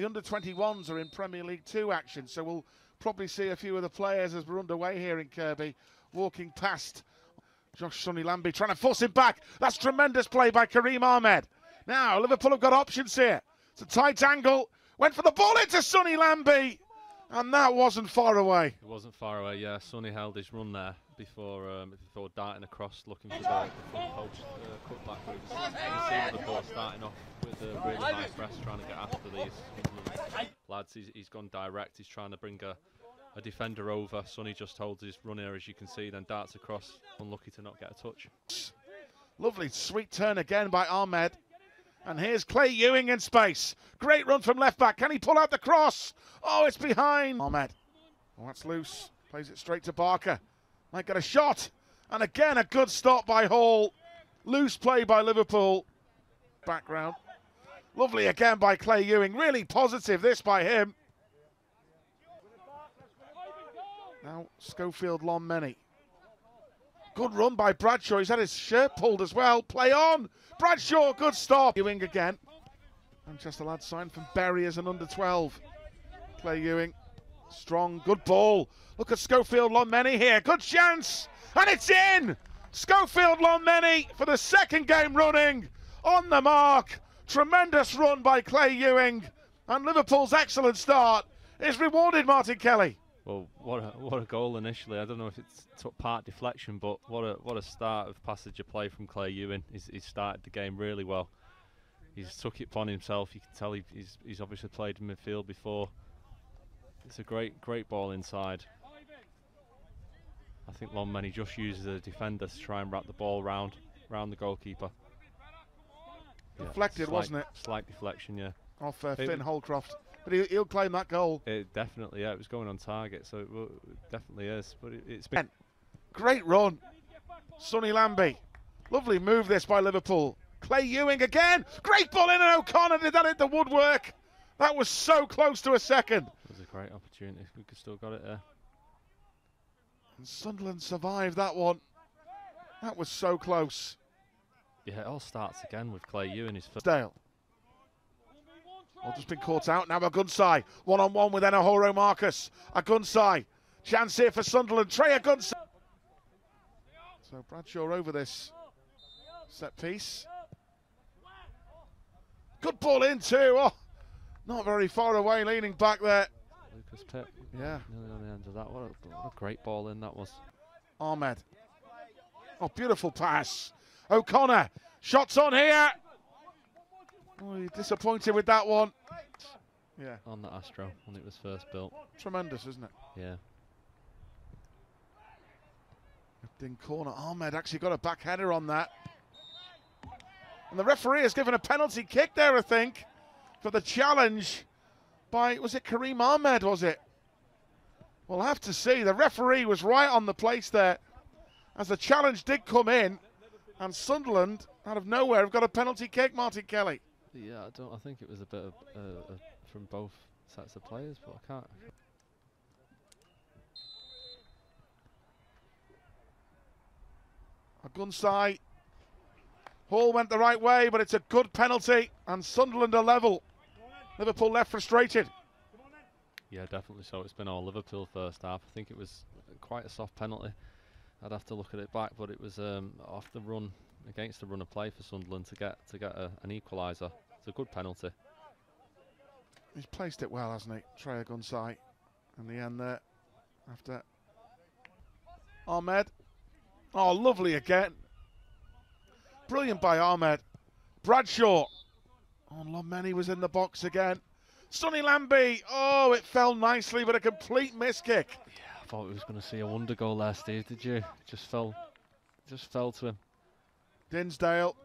The under 21s are in Premier League 2 action, so we'll probably see a few of the players as we're underway here in Kirkby walking past Josh Sonny Lambie trying to force him back. That's tremendous play by Kareem Ahmed. Now, Liverpool have got options here. It's a tight angle. Went for the ball into Sonny Lambie. And that wasn't far away. It wasn't far away, yeah. Sonny held his run there before um, before darting across, looking for the, the front post uh, cut backwards. You see the ball starting off with a really high press, trying to get after these lads. He's, he's gone direct. He's trying to bring a, a defender over. Sonny just holds his run here, as you can see, then darts across. Unlucky to not get a touch. Lovely sweet turn again by Ahmed. And here's Clay Ewing in space. Great run from left back. Can he pull out the cross? Oh, it's behind. Ahmed. Oh, that's loose. Plays it straight to Barker. Might get a shot. And again, a good stop by Hall. Loose play by Liverpool. Background. Lovely again by Clay Ewing. Really positive this by him. Now Schofield Lonmany. Good run by Bradshaw. He's had his shirt pulled as well. Play on. Bradshaw, good stop. Ewing again. Manchester lad signed from Bury as an under 12. Clay Ewing. Strong, good ball. Look at Schofield Lonmany here. Good chance. And it's in. Schofield Lonmany for the second game running. On the mark. Tremendous run by Clay Ewing. And Liverpool's excellent start is rewarded, Martin Kelly. Well, what a, what a goal initially. I don't know if it's took part deflection, but what a what a start of passage of play from Clay Ewing. He's, he's started the game really well. He's took it upon himself. You can tell he, he's he's obviously played in midfield before. It's a great great ball inside. I think Lonmany just uses a defender to try and wrap the ball round round the goalkeeper. Deflected, slight, wasn't it? Slight deflection, yeah. Off uh, Finn Holcroft. But he, will claim that goal. It definitely, yeah, it was going on target, so it, will, it definitely is. But it, has been great run, Sonny Lambie. Lovely move this by Liverpool. Clay Ewing again, great ball in, and O'Connor did that hit the woodwork. That was so close to a second. It was a great opportunity. We could still got it there. And Sunderland survived that one. That was so close. Yeah, it all starts again with Clay Ewing. His first. Dale. All just been caught out. Now Ogunsuyi. One on one with Enahoro Marcus. Ogunsuyi. Chance here for Sunderland. Trey Ogunsuyi. So Bradshaw over this set piece. Good ball in too. Oh, not very far away, leaning back there. Lucas Pitt. Yeah. Nearly on the end of that. What a, what a great ball in that was. Ahmed. Oh, beautiful pass. O'Connor. Shots on here. Oh, you're disappointed with that one. Yeah. On the Astro when it was first built. Tremendous, isn't it? Yeah. In corner, Ahmed actually got a back header on that. And the referee has given a penalty kick there, I think, for the challenge by, was it Kareem Ahmed, was it? We'll have to see. The referee was right on the place there as the challenge did come in. And Sunderland, out of nowhere, have got a penalty kick, Martin Kelly. Yeah, I don't. I think it was a bit of uh, uh, from both sets of players, but I can't. Ogunsuyi. Hall went the right way, but it's a good penalty, and Sunderland are level. Liverpool left frustrated. Yeah, definitely so. It's been all Liverpool first half. I think it was quite a soft penalty. I'd have to look at it back, but it was um, off the run against the run of play for Sunderland to get to get a, an equaliser. It's a good penalty. He's placed it well, hasn't he? Trey Ogunsuyi in the end there after Ahmed. Oh, lovely again. Brilliant by Ahmed. Bradshaw. Oh, Lonmany was in the box again. Sonny Lambie. Oh, it fell nicely, but a complete miss kick. Yeah, I thought we was going to see a wonder goal there, Steve. Did you? Just fell, just fell to him. Dinsdale.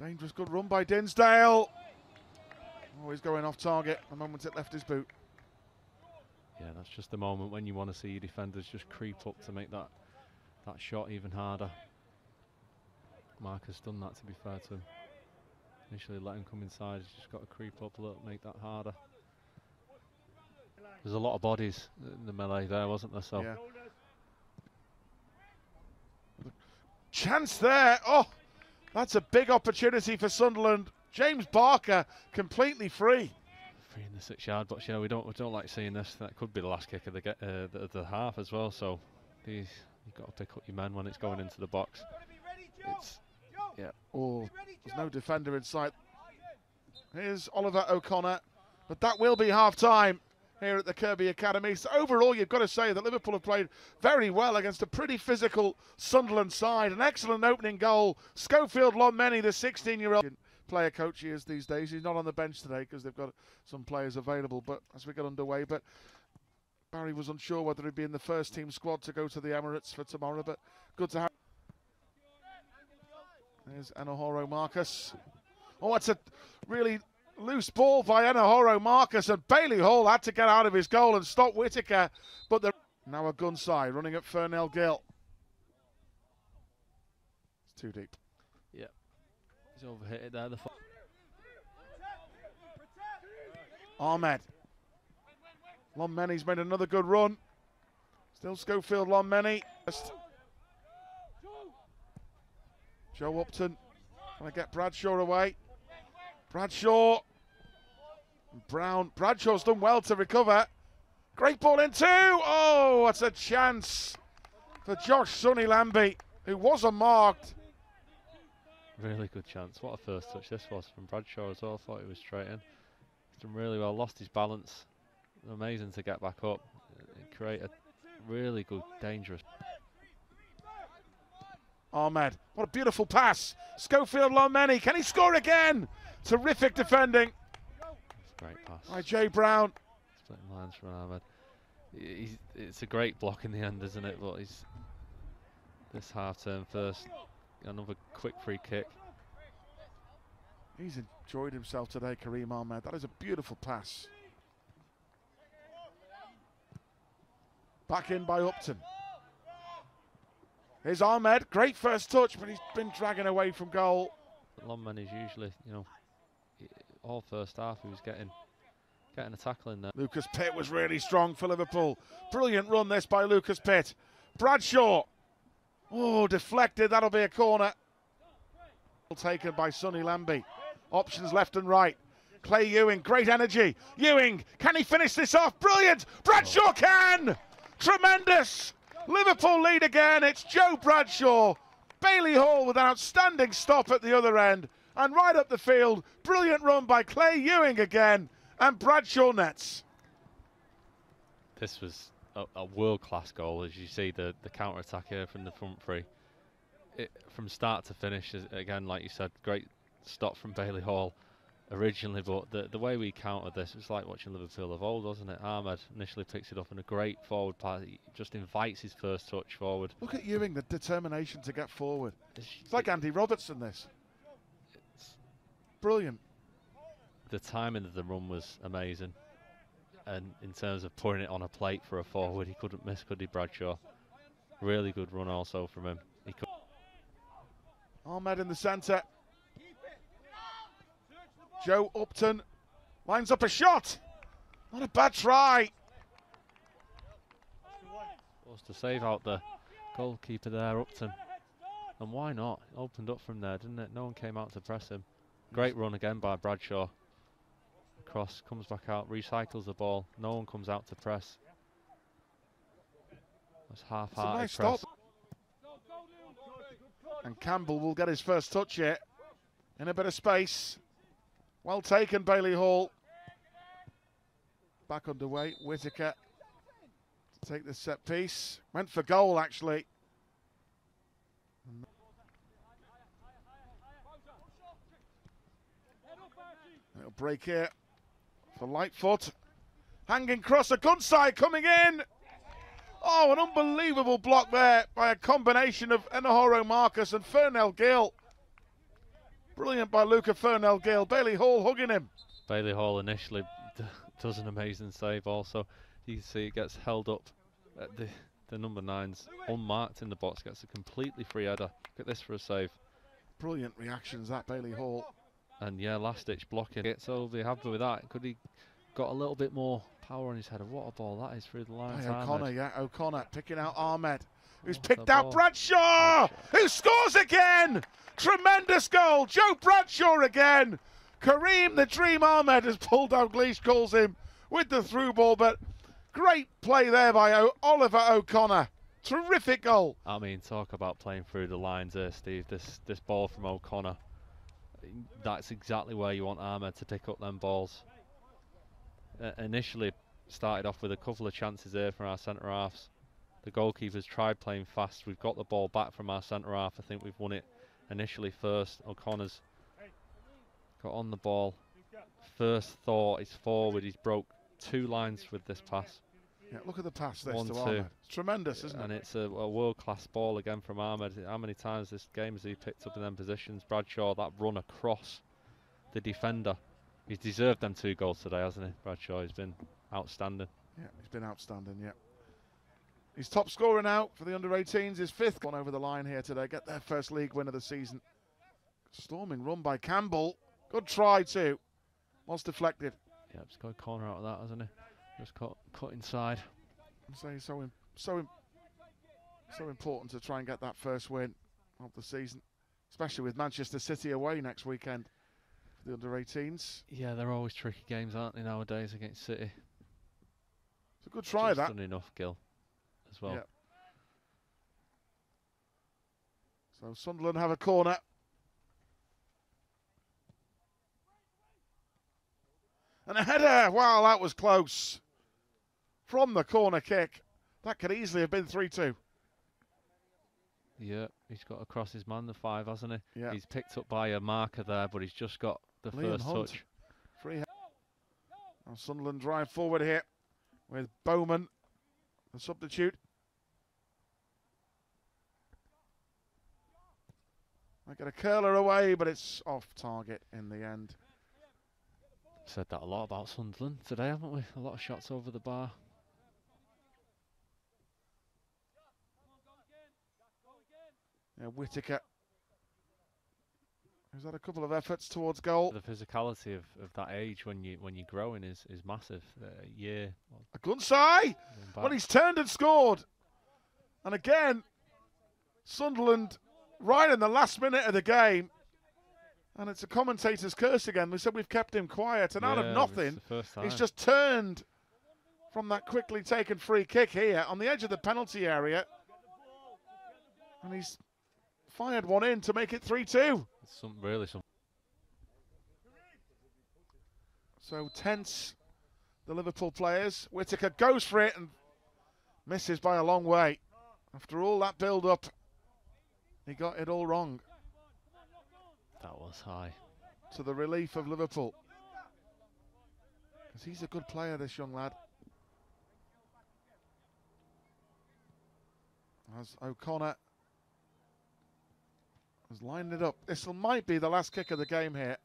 Dangerous good run by Dinsdale. Oh, he's going off target the moment it left his boot. Yeah, that's just the moment when you want to see your defenders just creep up to make that that shot even harder. Mark has done that to be fair to him. Initially let him come inside, he's just got to creep up a little, make that harder. There's a lot of bodies in the melee there, wasn't there? So yeah. Chance there. Oh, that's a big opportunity for Sunderland. James Barker completely free. Free in the six yard box. Yeah, we don't we don't like seeing this. That could be the last kick of the get, uh, the, the half as well. So these you've got to pick up your men when it's going into the box. It's yeah. Oh, there's no defender in sight. Here's Oliver O'Connor, but that will be half time here at the Kirkby Academy. So overall, you've got to say that Liverpool have played very well against a pretty physical Sunderland side. An excellent opening goal. Schofield Lonmany, the 16-year-old player coach he is these days. He's not on the bench today because they've got some players available. But as we get underway, but Barry was unsure whether he'd be in the first team squad to go to the Emirates for tomorrow. But good to have. There's Enahoro Marcus. Oh, it's a really loose ball by Enahoro Marcus, and Bailey Hall had to get out of his goal and stop Whitaker. But the now Ogunsuyi running at Fernell Gill. It's too deep. Yep. He's overhit it there. The Ahmed. Lonmany's made another good run. Still Schofield Lonmany. Joe Upton trying to get Bradshaw away. Bradshaw. Brown. Bradshaw's done well to recover. Great ball in two. Oh, that's a chance for Josh Sonny Lambie, who was a marked. Really good chance. What a first touch this was from Bradshaw as well. Thought he was straight in. He's done really well. Lost his balance. Amazing to get back up. Create a really good, dangerous. Ahmed. What a beautiful pass. Schofield Lonmany. Can he score again? Terrific defending. Great pass. By Jay Brown. Splitting lines from Ahmed. He's, it's a great block in the end, isn't it? But he's this half turn first. Another quick free kick. He's enjoyed himself today, Kareem Ahmed. That is a beautiful pass. Back in by Upton. Here's Ahmed. Great first touch, but he's been dragging away from goal. Longman is usually, you know, all first half he was getting getting a tackle in there. Lucas Pitt was really strong for Liverpool. Brilliant run this by Lucas Pitt. Bradshaw. Oh, deflected. That'll be a corner. Taken by Sonny Lambie. Options left and right. Clay Ewing, great energy. Ewing, can he finish this off? Brilliant. Bradshaw can. Tremendous. Liverpool lead again. It's Joe Bradshaw. Bailey Hall with an outstanding stop at the other end. And right up the field, brilliant run by Clay Ewing again. And Bradshaw nets. This was a, a world-class goal, as you see the, the counter-attack here from the front three. It, from start to finish, again, like you said, great stop from Bailey Hall originally, but the, the way we countered this, it's like watching Liverpool of old, wasn't it? Ahmed initially picks it up in a great forward pass. He just invites his first touch forward. Look at Ewing, the determination to get forward. It's, like Andy Robertson, this. It's Brilliant. The timing of the run was amazing. And in terms of putting it on a plate for a forward, he couldn't miss, could he, Bradshaw? Really good run also from him. He Ahmed in the centre. Joe Upton lines up a shot. Not a bad try. Supposed to save out the goalkeeper there, Upton. And why not? Opened up from there, didn't it? No one came out to press him. Great run again by Bradshaw. Cross comes back out, recycles the ball. No one comes out to press. That's half-hearted nice press. Stop. And Campbell will get his first touch here. In a bit of space. Well taken, Bailey Hall. Back underway. Whitaker to take the set piece. Went for goal, actually. Little break here for Lightfoot. Hanging cross, a good side coming in. Oh, an unbelievable block there by a combination of Enahoro Marcus and Fernell Gill. Brilliant by Luca Fernell Gill. Bailey Hall hugging him. Bailey Hall initially does an amazing save also. You can see it gets held up. the, the number nine's unmarked in the box, gets a completely free header. Look at this for a save. Brilliant reactions that Bailey Hall. And yeah, last ditch blocking. Gets over the happy with that. Could he got a little bit more power on his header? What a ball that is through the line. O'Connor, yeah, O'Connor picking out Ahmed who's picked out Bradshaw, who scores again. Tremendous goal. Joe Bradshaw again. Kareem the Dream Ahmed, as Paul Dalglish calls him, with the through ball. But great play there by o- Oliver O'Connor. Terrific goal. I mean, talk about playing through the lines there, Steve. This this ball from O'Connor. That's exactly where you want Ahmed to pick up them balls. Uh, initially started off with a couple of chances there from our centre halves. The goalkeepers tried playing fast. We've got the ball back from our centre half. I think we've won it initially first. O'Connor's got on the ball. First thought, he's forward. He's broke two lines with this pass. Yeah, look at the pass this One, to two. Ahmed. It's tremendous, isn't and it? And it's a, a world-class ball again from Ahmed. How many times this game has he picked up in them positions? Bradshaw, that run across the defender. He's deserved them two goals today, hasn't he? Bradshaw, he's been outstanding. Yeah, he's been outstanding, yeah. He's top scorer now for the under 18s. His fifth one over the line here today. Get their first league win of the season. Storming run by Campbell. Good try, too. Was deflected. Yeah, he's got a corner out of that, hasn't he? Just cut, cut inside. I'm saying so, im- so, im- so important to try and get that first win of the season, especially with Manchester City away next weekend for the under 18s. Yeah, they're always tricky games, aren't they, nowadays against City? It's a good try, Just that. done enough, Gil, as well. Yeah. So Sunderland have a corner. And a header. Wow, that was close. From the corner kick. That could easily have been 3 2. Yeah, he's got across his man, the five, hasn't he? Yeah. He's picked up by a marker there, but he's just got the Liam first Hunt. touch. Free. Now Sunderland drive forward here with Bowman, the substitute. I get a curler away, but it's off target in the end. Said that a lot about Sunderland today, haven't we? A lot of shots over the bar. Yeah, Whitaker. He's had a couple of efforts towards goal. The physicality of, of that age when you when you're growing is is massive. Uh, well, Ogunsuyi! Well, he's turned and scored. And again, Sunderland right in the last minute of the game. And it's a commentator's curse again. We said we've kept him quiet, and out of nothing, he's just turned from that quickly taken free kick here on the edge of the penalty area. And he's fired one in to make it 3 2. Some really some So tense, the Liverpool players. Whitaker goes for it and misses by a long way. After all that build up, he got it all wrong that was high. to the relief of Liverpool. Because he's a good player, this young lad. As O'Connor has lined it up. This might be the last kick of the game here.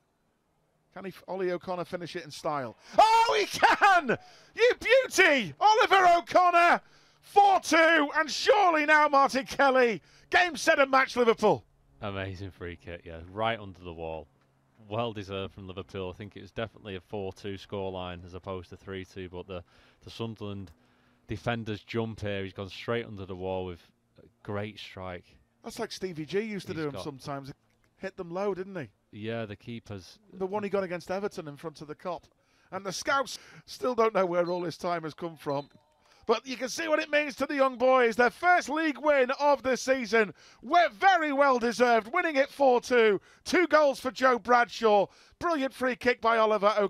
Can he, Ollie O'Connor finish it in style? Oh, he can! You beauty! Oliver O'Connor, 4 2, and surely now Martin Kelly. Game, set, and match Liverpool. Amazing free kick, yeah, right under the wall. Well deserved from Liverpool. I think it was definitely a 4-2 scoreline as opposed to 3-2. But the the Sunderland defender's jump here, he's gone straight under the wall with a great strike. That's like Stevie G used to He's do them sometimes. Hit them low, didn't he? Yeah, the keeper's The one he got against Everton in front of the Kop. And the scouts still don't know where all this time has come from. But you can see what it means to the young boys. Their first league win of the season. We're very well deserved, winning it 4 2. Two goals for Joe Bradshaw. Brilliant free kick by Oliver.